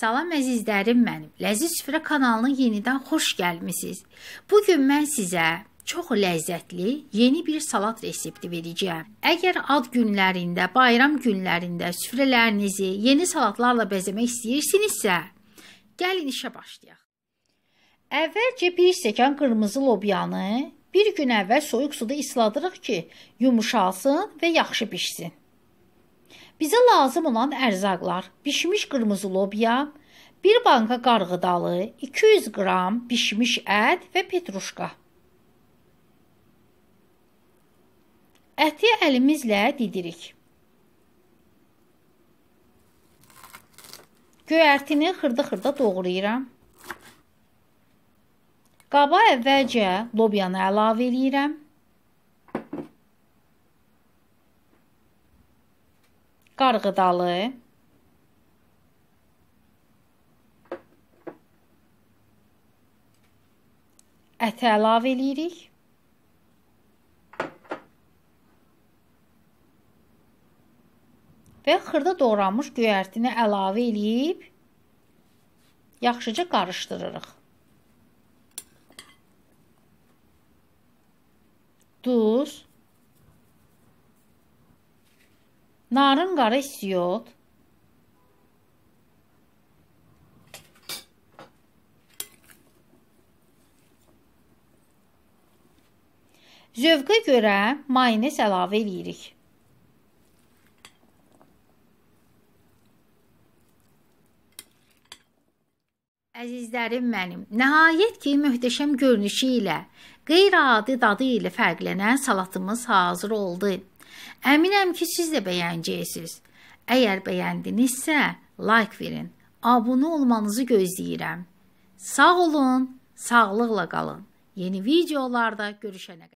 Salam əzizlərim mənim. Ləziz Süfrə kanalına yenidən xoş gəlmisiniz. Bu gün mən sizə çox ləzzətli yeni bir salat resepti verəcəyəm. Əgər ad günlərində, bayram günlərində süfrələrinizi yeni salatlarla bəzəmək istəyirsinizsə, gəlin işə başlayaq. Əvvəlcə 1 stəkan qırmızı lobyanı bir gün əvvəl soyuq suda isladırıq ki, yumşalsın və yaxşı bişsin. Bizə lazım olan ərzaqlar: bişmiş qırmızı lobya, 1 banka qarğıdalı, 200 qram bişmiş ət və petruşka. Əti əlimizlə didirik. Göyərtini xırda-xırda doğrayıram. Qaba əvvəlcə lobyanı əlavə eləyirəm. Qarğıdalı, əti əlavə eləyirik. Və xırda doğranmış göyərtini əlavə eləyib yaxşıca qarışdırırıq. Narın qara istiot, Zövqə görə mayonez əlavə edirik. Əzizlərim mənim, nəhayət ki, möhtəşəm görünüşü ilə, qeyri-adi dadı ilə fərqlənən salatımız hazır oldu. Əminəm ki, siz də bəyənəcəksiniz. Əgər bəyəndinizsə, like verin. Abunə olmanızı gözləyirəm. Sağ olun, sağlıqla qalın. Yeni videolarda görüşənə qədər